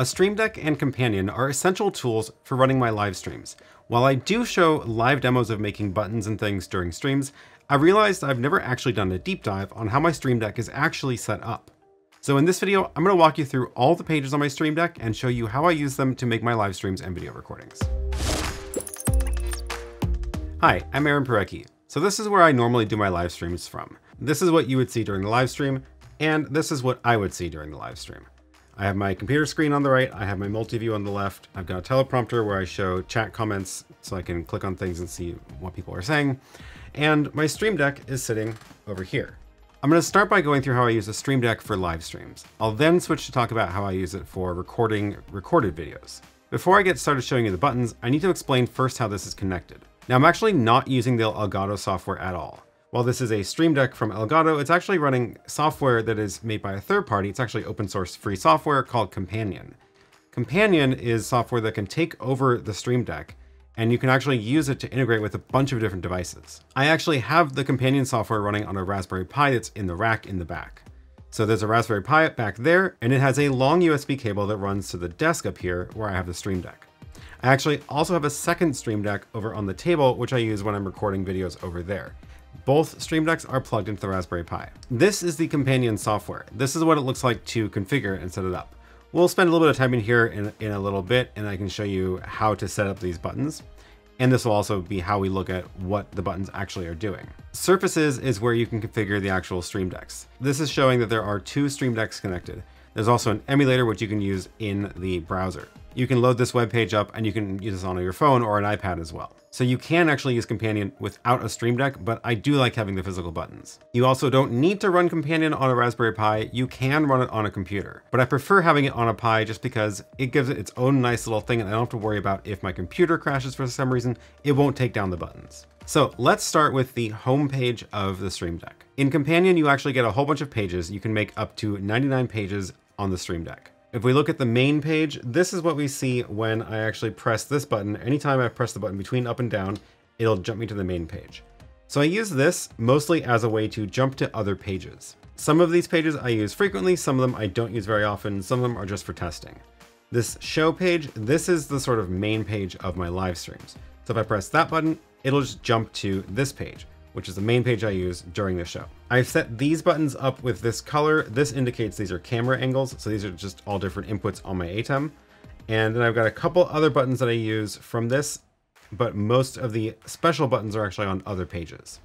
A Stream Deck and Companion are essential tools for running my live streams. While I do show live demos of making buttons and things during streams, I realized I've never actually done a deep dive on how my Stream Deck is actually set up. So in this video, I'm going to walk you through all the pages on my Stream Deck and show you how I use them to make my live streams and video recordings. Hi, I'm Aaron Parecki. So this is where I normally do my live streams from. This is what you would see during the live stream, and this is what I would see during the live stream. I have my computer screen on the right, I have my multi-view on the left, I've got a teleprompter where I show chat comments so I can click on things and see what people are saying, and my Stream Deck is sitting over here. I'm going to start by going through how I use a Stream Deck for live streams. I'll then switch to talk about how I use it for recording recorded videos. Before I get started showing you the buttons, I need to explain first how this is connected. Now I'm actually not using the Elgato software at all. While this is a Stream Deck from Elgato, it's actually running software that is made by a third party. It's actually open source free software called Companion. Companion is software that can take over the Stream Deck and you can actually use it to integrate with a bunch of different devices. I actually have the Companion software running on a Raspberry Pi that's in the rack in the back. So there's a Raspberry Pi back there, and it has a long USB cable that runs to the desk up here where I have the Stream Deck. I actually also have a second Stream Deck over on the table, which I use when I'm recording videos over there. Both Stream Decks are plugged into the Raspberry Pi. This is the companion software. This is what it looks like to configure and set it up. We'll spend a little bit of time in here in, in a little bit, and I can show you how to set up these buttons. And this will also be how we look at what the buttons actually are doing. Surfaces is where you can configure the actual Stream Decks. This is showing that there are two Stream Decks connected. There's also an emulator which you can use in the browser. You can load this web page up and you can use this on your phone or an iPad as well. So you can actually use Companion without a Stream Deck, but I do like having the physical buttons. You also don't need to run Companion on a Raspberry Pi, you can run it on a computer. But I prefer having it on a Pi just because it gives it its own nice little thing and I don't have to worry about if my computer crashes for some reason, it won't take down the buttons. So let's start with the home page of the Stream Deck. In Companion, you actually get a whole bunch of pages. You can make up to 99 pages on the Stream Deck. If we look at the main page, this is what we see when I actually press this button. Anytime I press the button between up and down, it'll jump me to the main page. So I use this mostly as a way to jump to other pages. Some of these pages I use frequently, some of them I don't use very often, some of them are just for testing. This show page, this is the sort of main page of my live streams. So if I press that button, it'll just jump to this page which is the main page I use during the show. I've set these buttons up with this color. This indicates these are camera angles. So these are just all different inputs on my ATEM. And then I've got a couple other buttons that I use from this, but most of the special buttons are actually on other pages.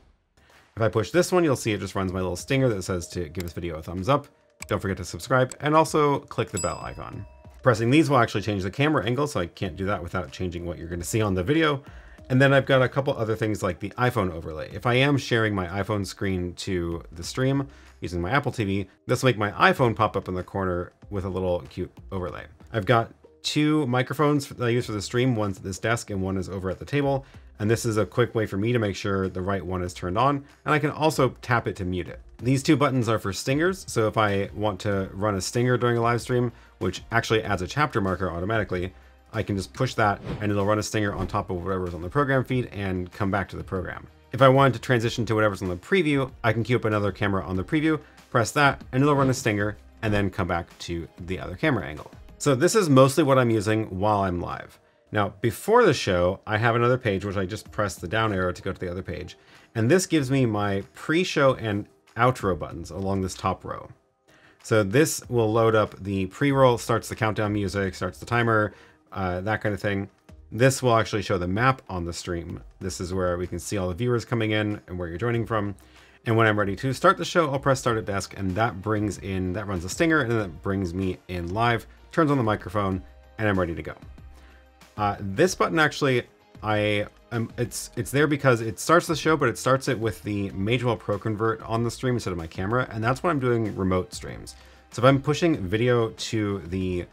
If I push this one, you'll see it just runs my little stinger that says to give this video a thumbs up. Don't forget to subscribe and also click the bell icon. Pressing these will actually change the camera angle, so I can't do that without changing what you're going to see on the video. And then I've got a couple other things like the iPhone overlay. If I am sharing my iPhone screen to the stream using my Apple TV, this will make my iPhone pop up in the corner with a little cute overlay. I've got two microphones that I use for the stream. One's at this desk and one is over at the table. And this is a quick way for me to make sure the right one is turned on. And I can also tap it to mute it. These two buttons are for stingers. So if I want to run a stinger during a live stream, which actually adds a chapter marker automatically, I can just push that and it'll run a stinger on top of whatever's on the program feed and come back to the program. If I wanted to transition to whatever's on the preview, I can queue up another camera on the preview, press that, and it'll run a stinger, and then come back to the other camera angle. So this is mostly what I'm using while I'm live. Now, before the show, I have another page, which I just press the down arrow to go to the other page. And this gives me my pre-show and outro buttons along this top row. So this will load up the pre-roll, starts the countdown music, starts the timer, uh, that kind of thing. This will actually show the map on the stream. This is where we can see all the viewers coming in and where you're joining from. And when I'm ready to start the show, I'll press start at desk and that brings in, that runs a stinger and then that brings me in live, turns on the microphone and I'm ready to go. Uh, this button actually, I am, it's it's there because it starts the show, but it starts it with the Magewell Pro Convert on the stream instead of my camera. And that's when I'm doing remote streams. So if I'm pushing video to the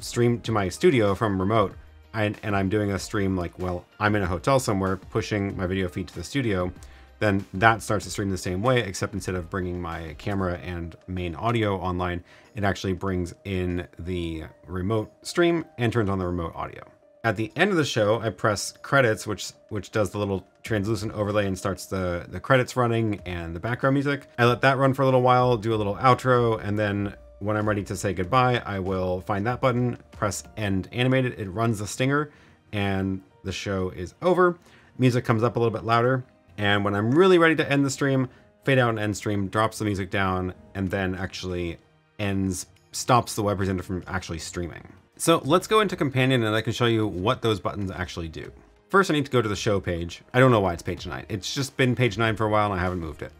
stream to my studio from remote and, and I'm doing a stream like, well, I'm in a hotel somewhere pushing my video feed to the studio, then that starts to stream the same way, except instead of bringing my camera and main audio online, it actually brings in the remote stream and turns on the remote audio. At the end of the show, I press credits, which which does the little translucent overlay and starts the, the credits running and the background music. I let that run for a little while, do a little outro, and then when I'm ready to say goodbye, I will find that button, press end animated, it runs the stinger, and the show is over. Music comes up a little bit louder, and when I'm really ready to end the stream, fade out and end stream, drops the music down, and then actually ends, stops the web presenter from actually streaming. So let's go into Companion and I can show you what those buttons actually do. First, I need to go to the show page. I don't know why it's page 9. It's just been page 9 for a while and I haven't moved it.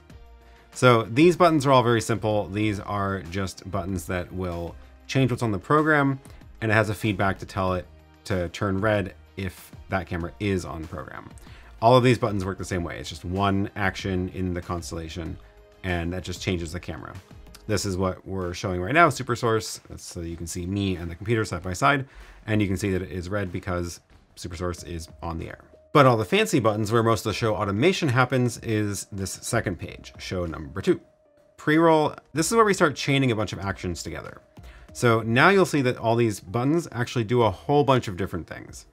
So these buttons are all very simple. These are just buttons that will change what's on the program and it has a feedback to tell it to turn red if that camera is on program. All of these buttons work the same way. It's just one action in the constellation and that just changes the camera. This is what we're showing right now, super source. so you can see me and the computer side by side. And you can see that it is red because super source is on the air. But all the fancy buttons where most of the show automation happens is this second page, show number two. Pre-roll, this is where we start chaining a bunch of actions together. So now you'll see that all these buttons actually do a whole bunch of different things.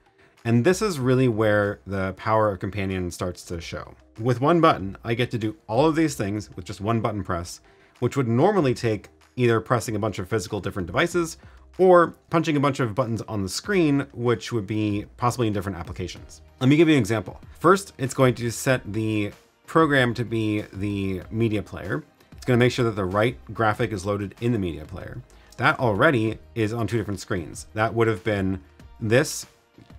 And this is really where the power of Companion starts to show. With one button, I get to do all of these things with just one button press, which would normally take either pressing a bunch of physical different devices or punching a bunch of buttons on the screen, which would be possibly in different applications. Let me give you an example. First, it's going to set the program to be the media player. It's going to make sure that the right graphic is loaded in the media player. That already is on two different screens. That would have been this,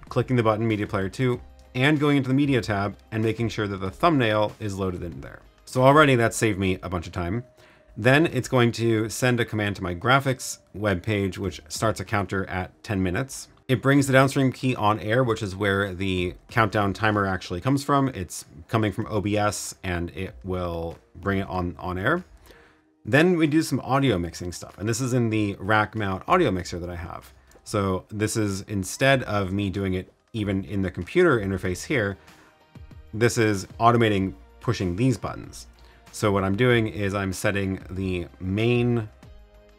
clicking the button media player 2, and going into the media tab and making sure that the thumbnail is loaded in there. So already that saved me a bunch of time. Then it's going to send a command to my graphics web page, which starts a counter at 10 minutes. It brings the downstream key on air, which is where the countdown timer actually comes from. It's coming from OBS and it will bring it on, on air. Then we do some audio mixing stuff. And this is in the rack mount audio mixer that I have. So this is instead of me doing it even in the computer interface here, this is automating pushing these buttons. So what I'm doing is I'm setting the main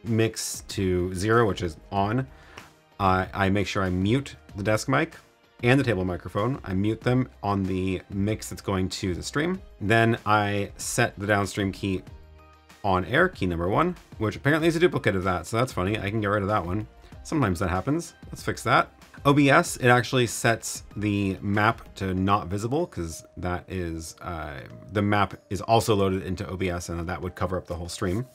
mix to zero, which is on. Uh, I make sure I mute the desk mic and the table microphone. I mute them on the mix that's going to the stream. Then I set the downstream key on air, key number one, which apparently is a duplicate of that. So that's funny. I can get rid of that one. Sometimes that happens. Let's fix that. OBS, it actually sets the map to not visible because that is, uh, the map is also loaded into OBS and that would cover up the whole stream.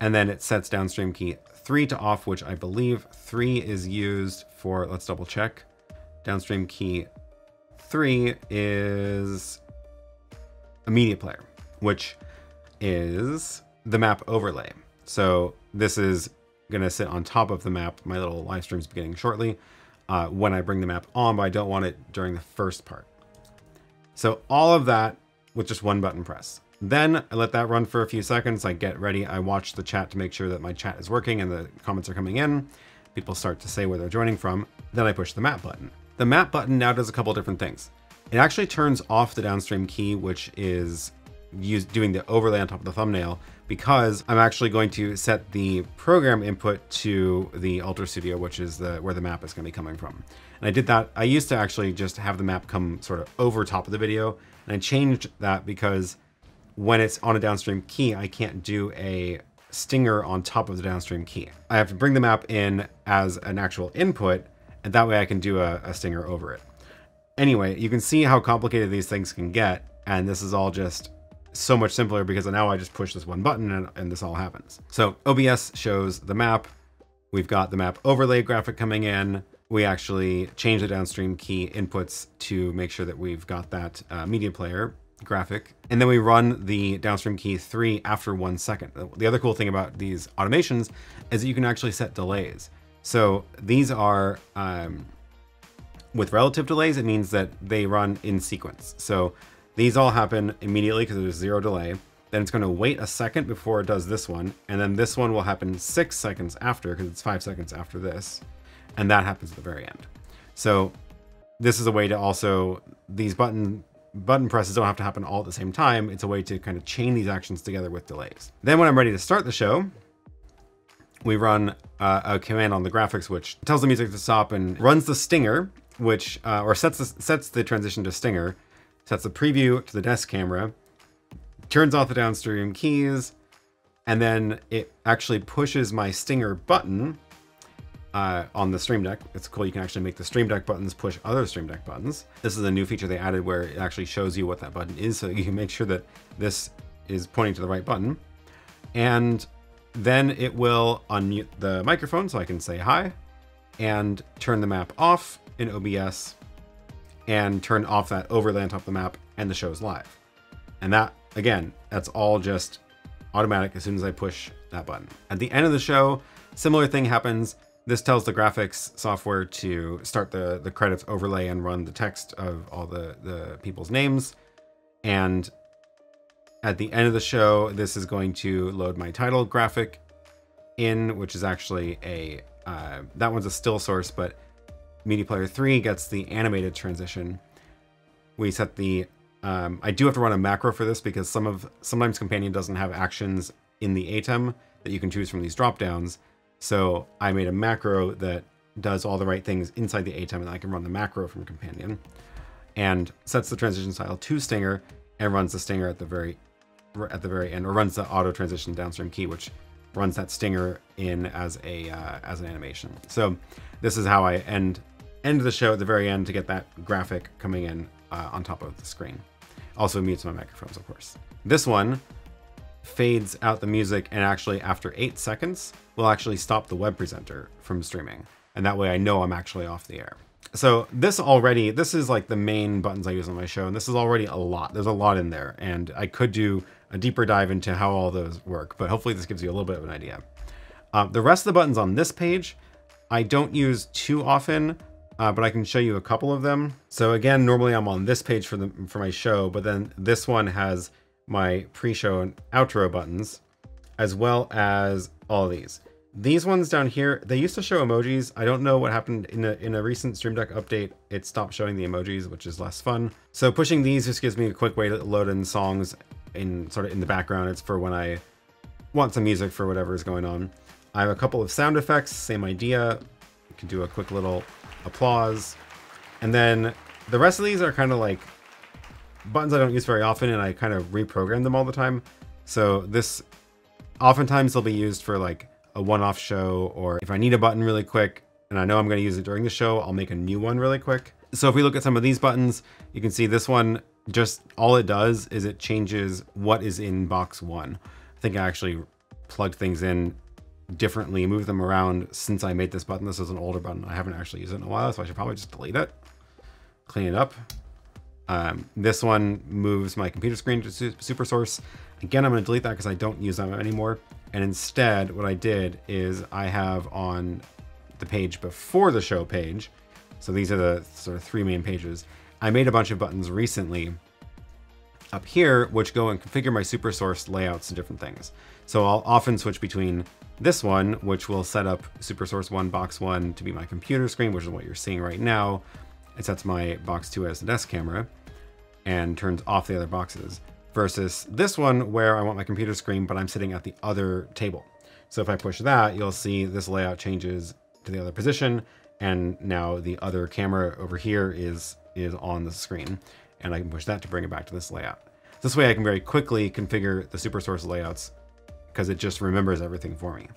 And then it sets downstream key three to off, which I believe three is used for, let's double check. Downstream key three is a media player, which is the map overlay. So this is gonna sit on top of the map. My little live stream's beginning shortly uh, when I bring the map on, but I don't want it during the first part. So all of that with just one button press. Then I let that run for a few seconds. I get ready. I watch the chat to make sure that my chat is working and the comments are coming in. People start to say where they're joining from. Then I push the map button. The map button now does a couple different things. It actually turns off the downstream key, which is use, doing the overlay on top of the thumbnail because I'm actually going to set the program input to the Ultra Studio, which is the where the map is going to be coming from. And I did that. I used to actually just have the map come sort of over top of the video, and I changed that because when it's on a downstream key, I can't do a stinger on top of the downstream key. I have to bring the map in as an actual input, and that way I can do a, a stinger over it. Anyway, you can see how complicated these things can get, and this is all just so much simpler because now I just push this one button and, and this all happens. So OBS shows the map. We've got the map overlay graphic coming in. We actually change the downstream key inputs to make sure that we've got that uh, media player graphic. And then we run the downstream key three after one second. The other cool thing about these automations is that you can actually set delays. So these are, um, with relative delays, it means that they run in sequence. So these all happen immediately because there's zero delay. Then it's going to wait a second before it does this one. And then this one will happen six seconds after because it's five seconds after this. And that happens at the very end. So this is a way to also, these button button presses don't have to happen all at the same time. It's a way to kind of chain these actions together with delays. Then when I'm ready to start the show, we run uh, a command on the graphics which tells the music to stop and runs the stinger, which uh, or sets the, sets the transition to stinger, sets the preview to the desk camera, turns off the downstream keys, And then it actually pushes my stinger button uh, on the Stream Deck. It's cool. You can actually make the Stream Deck buttons push other Stream Deck buttons. This is a new feature they added where it actually shows you what that button is. So you can make sure that this is pointing to the right button. And then it will unmute the microphone so I can say hi and turn the map off in OBS and turn off that overlay on top of the map and the show is live. And that, again, that's all just automatic as soon as I push that button. At the end of the show, similar thing happens. This tells the graphics software to start the, the credits overlay and run the text of all the, the people's names. And at the end of the show, this is going to load my title graphic in, which is actually a, uh, that one's a still source, but Media Player 3 gets the animated transition. We set the, um, I do have to run a macro for this because some of, sometimes Companion doesn't have actions in the ATEM that you can choose from these drop downs. So I made a macro that does all the right things inside the ATEM and I can run the macro from Companion and sets the transition style to Stinger and runs the Stinger at the very at the very end, or runs the auto transition downstream key, which runs that stinger in as a uh, as an animation. So this is how I end end the show at the very end to get that graphic coming in uh, on top of the screen. Also mutes my microphones, of course. This one fades out the music and actually after eight seconds will actually stop the web presenter from streaming. And that way I know I'm actually off the air. So this already, this is like the main buttons I use on my show, and this is already a lot. There's a lot in there, and I could do a deeper dive into how all those work, but hopefully this gives you a little bit of an idea. Uh, the rest of the buttons on this page, I don't use too often, uh, but I can show you a couple of them. So again, normally I'm on this page for the for my show, but then this one has my pre-show and outro buttons, as well as all these. These ones down here, they used to show emojis. I don't know what happened in a, in a recent Stream Deck update. It stopped showing the emojis, which is less fun. So pushing these just gives me a quick way to load in songs in sort of in the background. It's for when I want some music for whatever is going on. I have a couple of sound effects, same idea. You can do a quick little applause. And then the rest of these are kind of like buttons I don't use very often and I kind of reprogram them all the time. So this, oftentimes they'll be used for like a one-off show or if I need a button really quick and I know I'm going to use it during the show, I'll make a new one really quick. So if we look at some of these buttons, you can see this one just all it does is it changes what is in box one. I think I actually plugged things in differently, move them around since I made this button. This is an older button. I haven't actually used it in a while, so I should probably just delete it, clean it up. Um, this one moves my computer screen to super source. Again, I'm going to delete that because I don't use them anymore. And instead, what I did is I have on the page before the show page, so these are the sort of three main pages, I made a bunch of buttons recently up here, which go and configure my super source layouts and different things. So I'll often switch between this one, which will set up super source one, box one to be my computer screen, which is what you're seeing right now. It sets my box two as the desk camera and turns off the other boxes versus this one where I want my computer screen, but I'm sitting at the other table. So if I push that, you'll see this layout changes to the other position. And now the other camera over here is is on the screen and I can push that to bring it back to this layout. This way I can very quickly configure the SuperSource layouts because it just remembers everything for me.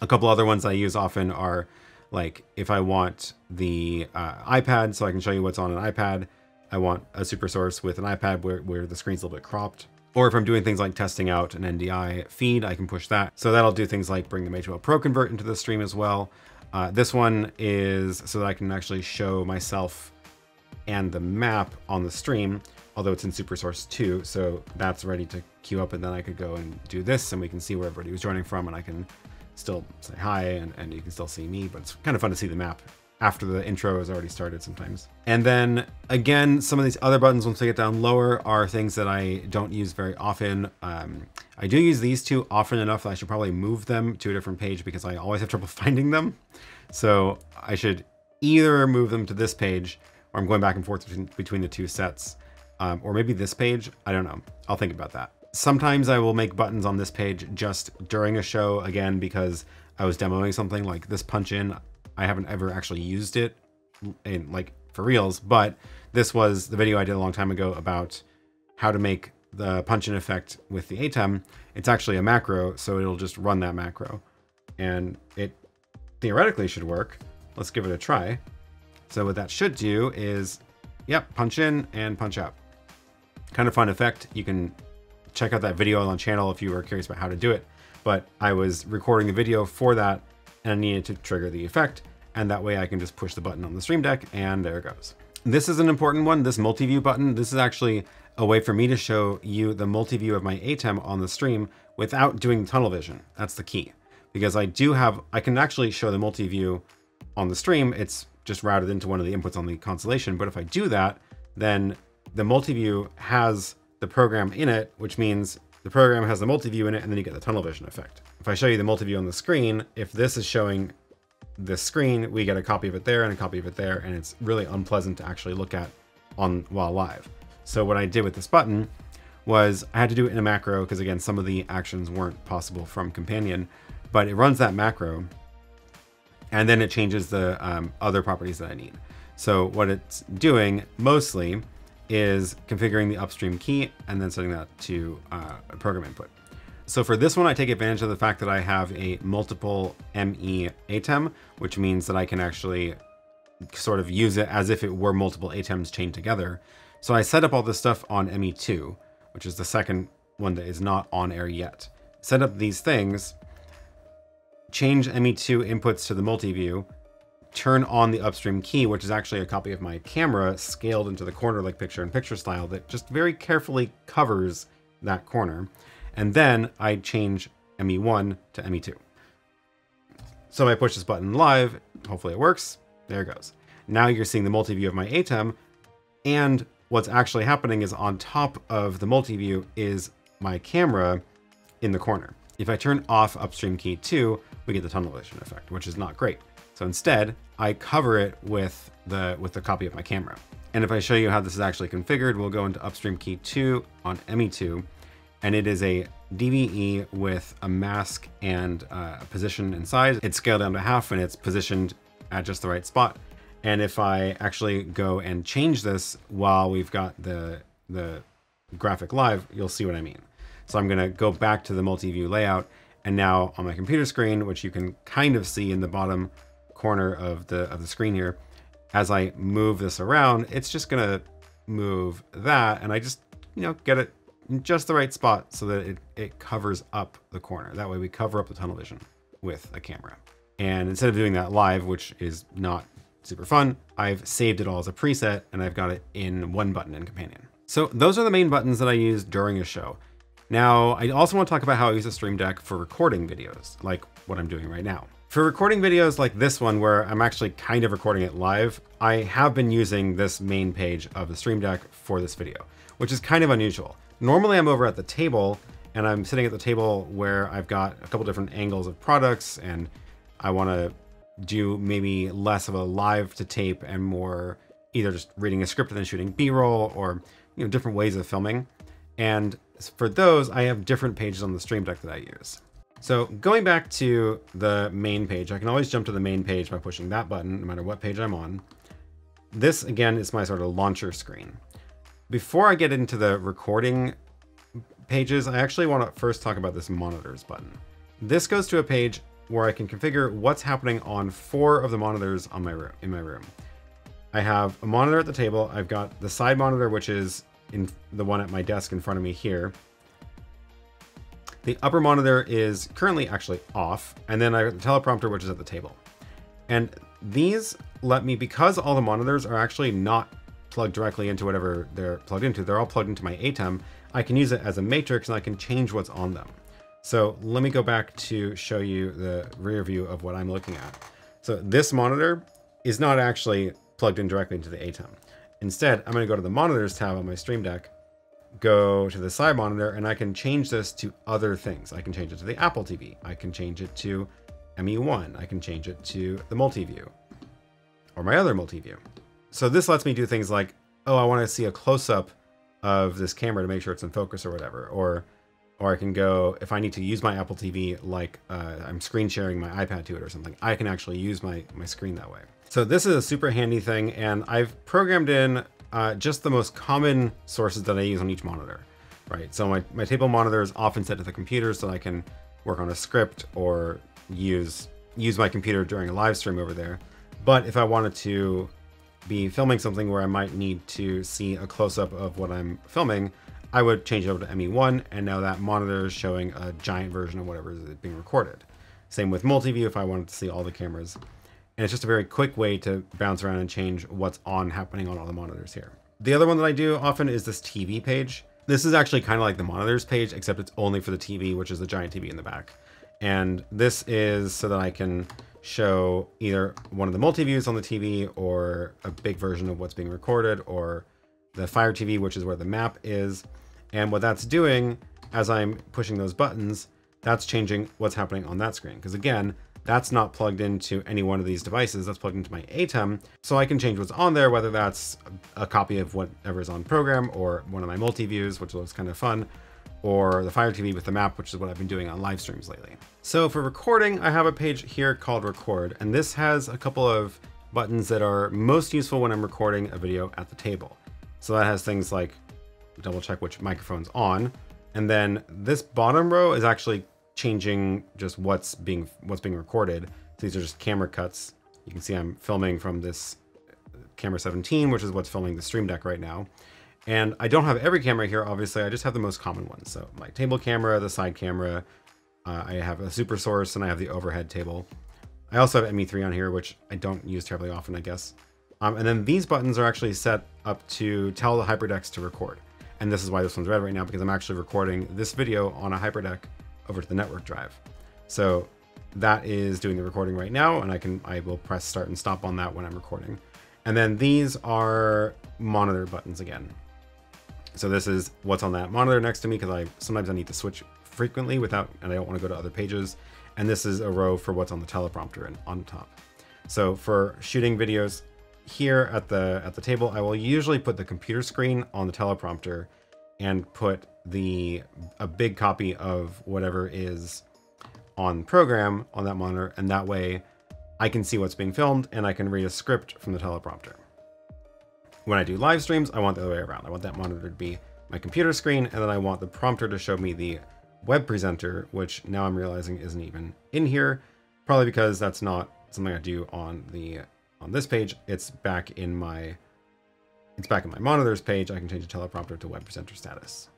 A couple other ones I use often are like if I want the uh, iPad, so I can show you what's on an iPad, I want a super source with an iPad where, where the screen's a little bit cropped. Or if I'm doing things like testing out an NDI feed, I can push that. So that'll do things like bring the Magewell Pro Convert into the stream as well. Uh, this one is so that I can actually show myself and the map on the stream, although it's in SuperSource 2, so that's ready to queue up and then I could go and do this and we can see where everybody was joining from and I can still say hi and, and you can still see me, but it's kind of fun to see the map after the intro has already started sometimes. And then again, some of these other buttons once I get down lower are things that I don't use very often. Um, I do use these two often enough that I should probably move them to a different page because I always have trouble finding them. So I should either move them to this page or I'm going back and forth between, between the two sets. Um, or maybe this page, I don't know. I'll think about that. Sometimes I will make buttons on this page just during a show, again, because I was demoing something like this punch in. I haven't ever actually used it in like for reals, but this was the video I did a long time ago about how to make the punch in effect with the ATEM, it's actually a macro, so it'll just run that macro. And it theoretically should work. Let's give it a try. So what that should do is, yep, punch in and punch out. Kind of fun effect. You can check out that video on the channel if you were curious about how to do it. But I was recording the video for that and I needed to trigger the effect. And that way I can just push the button on the Stream Deck and there it goes. This is an important one, this multi-view button. This is actually a way for me to show you the multi-view of my ATEM on the stream without doing tunnel vision. That's the key. Because I do have, I can actually show the multi-view on the stream. It's just routed into one of the inputs on the constellation. But if I do that, then the multi-view has the program in it, which means the program has the multi-view in it, and then you get the tunnel vision effect. If I show you the multi-view on the screen, if this is showing the screen, we get a copy of it there and a copy of it there, and it's really unpleasant to actually look at on while live. So what I did with this button was I had to do it in a macro because again, some of the actions weren't possible from Companion, but it runs that macro and then it changes the um, other properties that I need. So what it's doing mostly is configuring the upstream key and then setting that to uh, program input. So for this one, I take advantage of the fact that I have a multiple ME ATEM, which means that I can actually sort of use it as if it were multiple ATEMs chained together. So I set up all this stuff on ME2, which is the second one that is not on air yet. Set up these things, change ME2 inputs to the multi-view, turn on the upstream key, which is actually a copy of my camera scaled into the corner like picture-in-picture style that just very carefully covers that corner. And then I change ME1 to ME2. So I push this button live, hopefully it works, there it goes. Now you're seeing the multi-view of my ATEM, and what's actually happening is on top of the multi-view is my camera in the corner. If I turn off upstream key 2, we get the tunnel vision effect, which is not great. So instead, I cover it with the with the copy of my camera. And if I show you how this is actually configured, we'll go into upstream key 2 on ME2, and it is a DVE with a mask and uh, a position and size. It's scaled down to half and it's positioned at just the right spot. And if I actually go and change this while we've got the, the graphic live, you'll see what I mean. So I'm gonna go back to the multi-view layout and now on my computer screen, which you can kind of see in the bottom corner of the, of the screen here, as I move this around, it's just gonna move that and I just, you know, get it in just the right spot so that it, it covers up the corner. That way we cover up the tunnel vision with a camera. And instead of doing that live, which is not super fun, I've saved it all as a preset and I've got it in one button in Companion. So those are the main buttons that I use during a show. Now, I also want to talk about how I use the Stream Deck for recording videos, like what I'm doing right now. For recording videos like this one, where I'm actually kind of recording it live, I have been using this main page of the Stream Deck for this video, which is kind of unusual. Normally I'm over at the table and I'm sitting at the table where I've got a couple different angles of products and I want to do maybe less of a live to tape and more either just reading a script and then shooting b-roll or you know different ways of filming. And for those, I have different pages on the Stream Deck that I use. So going back to the main page, I can always jump to the main page by pushing that button, no matter what page I'm on. This, again, is my sort of launcher screen. Before I get into the recording pages, I actually want to first talk about this monitors button. This goes to a page where I can configure what's happening on four of the monitors on my room, in my room. I have a monitor at the table. I've got the side monitor, which is in the one at my desk in front of me here. The upper monitor is currently actually off, and then I got the teleprompter, which is at the table. And these let me, because all the monitors are actually not plugged directly into whatever they're plugged into, they're all plugged into my ATEM, I can use it as a matrix and I can change what's on them. So let me go back to show you the rear view of what I'm looking at. So this monitor is not actually plugged in directly into the ATEM. Instead, I'm going to go to the monitors tab on my Stream Deck go to the side monitor and I can change this to other things. I can change it to the Apple TV. I can change it to ME1. I can change it to the multi-view or my other multi-view. So this lets me do things like, oh, I want to see a close-up of this camera to make sure it's in focus or whatever. Or or I can go, if I need to use my Apple TV, like uh, I'm screen sharing my iPad to it or something, I can actually use my, my screen that way. So this is a super handy thing, and I've programmed in uh, just the most common sources that I use on each monitor. right? So my, my table monitor is often set to the computer so I can work on a script or use use my computer during a live stream over there. But if I wanted to be filming something where I might need to see a close-up of what I'm filming, I would change it over to ME1, and now that monitor is showing a giant version of whatever is being recorded. Same with multi-view if I wanted to see all the cameras. And it's just a very quick way to bounce around and change what's on happening on all the monitors here. The other one that I do often is this TV page. This is actually kind of like the monitors page, except it's only for the TV, which is the giant TV in the back. And this is so that I can show either one of the multi-views on the TV or a big version of what's being recorded or the Fire TV, which is where the map is. And what that's doing as I'm pushing those buttons, that's changing what's happening on that screen. Because again, that's not plugged into any one of these devices. That's plugged into my ATEM. So I can change what's on there, whether that's a copy of whatever is on program or one of my multi-views, which looks kind of fun, or the Fire TV with the map, which is what I've been doing on live streams lately. So for recording, I have a page here called record, and this has a couple of buttons that are most useful when I'm recording a video at the table. So that has things like double check which microphone's on. And then this bottom row is actually changing just what's being what's being recorded. So these are just camera cuts. You can see I'm filming from this camera 17, which is what's filming the Stream Deck right now. And I don't have every camera here, obviously, I just have the most common ones. So my table camera, the side camera, uh, I have a super source and I have the overhead table. I also have ME3 on here, which I don't use terribly often, I guess. Um, and then these buttons are actually set up to tell the HyperDecks to record. And this is why this one's red right now, because I'm actually recording this video on a HyperDeck over to the network drive. So that is doing the recording right now, and I can I will press start and stop on that when I'm recording. And then these are monitor buttons again. So this is what's on that monitor next to me because I sometimes I need to switch frequently without, and I don't want to go to other pages. And this is a row for what's on the teleprompter and on top. So for shooting videos here at the at the table, I will usually put the computer screen on the teleprompter and put the a big copy of whatever is on program on that monitor, and that way I can see what's being filmed and I can read a script from the teleprompter. When I do live streams, I want the other way around. I want that monitor to be my computer screen, and then I want the prompter to show me the web presenter, which now I'm realizing isn't even in here, probably because that's not something I do on the on this page. It's back in my it's back in my monitors page. I can change the teleprompter to web presenter status.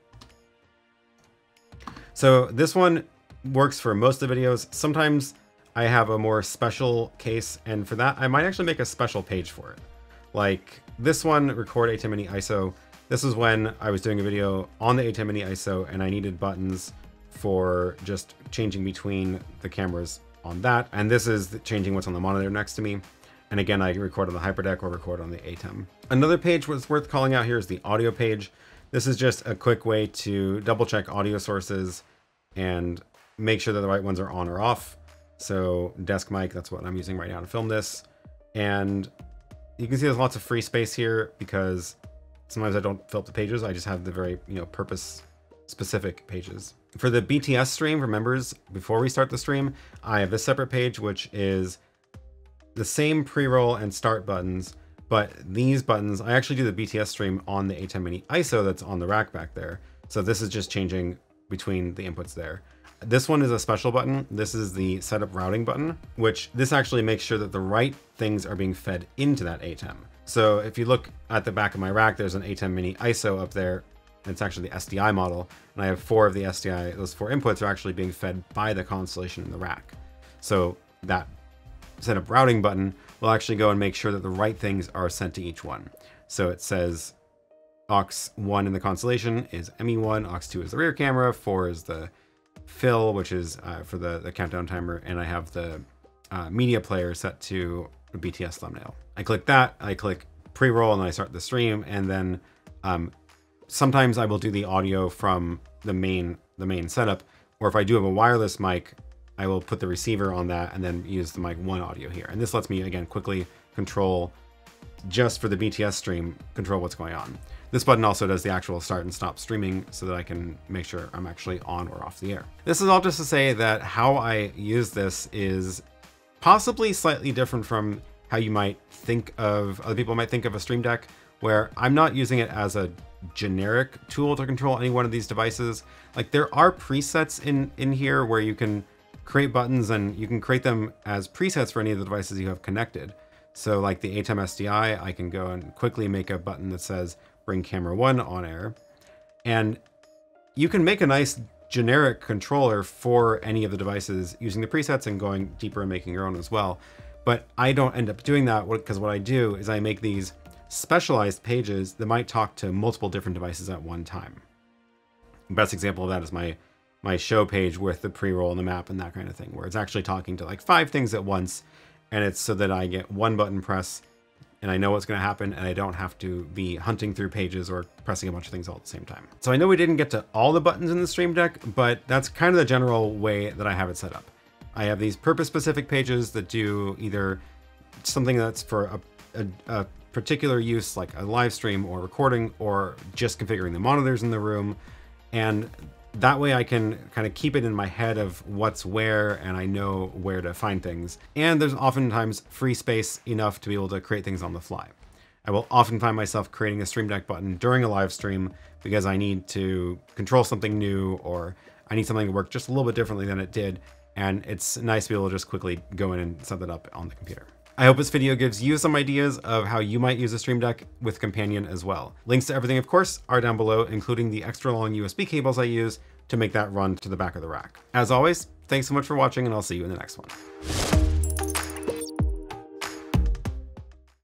So this one works for most of the videos. Sometimes I have a more special case, and for that, I might actually make a special page for it. Like this one, record ATEM Mini ISO. This is when I was doing a video on the ATEM Mini ISO and I needed buttons for just changing between the cameras on that. And this is changing what's on the monitor next to me. And again, I record on the HyperDeck or record on the ATEM. Another page was worth calling out here is the audio page. This is just a quick way to double check audio sources and make sure that the right ones are on or off. So desk mic, that's what I'm using right now to film this. And you can see there's lots of free space here because sometimes I don't fill up the pages. I just have the very, you know, purpose specific pages. For the BTS stream for members, before we start the stream, I have this separate page, which is the same pre-roll and start buttons, but these buttons, I actually do the BTS stream on the ATEM Mini ISO that's on the rack back there. So this is just changing between the inputs there. This one is a special button. This is the setup routing button, which this actually makes sure that the right things are being fed into that ATEM. So if you look at the back of my rack, there's an ATEM mini ISO up there. It's actually the SDI model. And I have four of the SDI, those four inputs are actually being fed by the constellation in the rack. So that setup routing button will actually go and make sure that the right things are sent to each one. So it says aux1 in the constellation is ME1, aux2 is the rear camera, 4 is the fill, which is uh, for the, the countdown timer, and I have the uh, media player set to a BTS thumbnail. I click that, I click pre-roll, and I start the stream, and then um, sometimes I will do the audio from the main the main setup, or if I do have a wireless mic, I will put the receiver on that and then use the mic one audio here. And this lets me, again, quickly control just for the BTS stream, control what's going on. This button also does the actual start and stop streaming so that I can make sure I'm actually on or off the air. This is all just to say that how I use this is possibly slightly different from how you might think of, other people might think of a Stream Deck, where I'm not using it as a generic tool to control any one of these devices. Like there are presets in, in here where you can create buttons and you can create them as presets for any of the devices you have connected. So like the ATEM SDI, I can go and quickly make a button that says bring camera one on air. And you can make a nice generic controller for any of the devices using the presets and going deeper and making your own as well. But I don't end up doing that because what I do is I make these specialized pages that might talk to multiple different devices at one time. The best example of that is my my show page with the pre-roll and the map and that kind of thing, where it's actually talking to like five things at once, and it's so that I get one button press and I know what's going to happen and I don't have to be hunting through pages or pressing a bunch of things all at the same time. So I know we didn't get to all the buttons in the Stream Deck, but that's kind of the general way that I have it set up. I have these purpose-specific pages that do either something that's for a, a, a particular use like a live stream or recording or just configuring the monitors in the room. And that way I can kind of keep it in my head of what's where and I know where to find things. And there's oftentimes free space enough to be able to create things on the fly. I will often find myself creating a Stream Deck button during a live stream because I need to control something new or I need something to work just a little bit differently than it did. And it's nice to be able to just quickly go in and set that up on the computer. I hope this video gives you some ideas of how you might use a Stream Deck with Companion as well. Links to everything, of course, are down below, including the extra long USB cables I use to make that run to the back of the rack. As always, thanks so much for watching and I'll see you in the next one.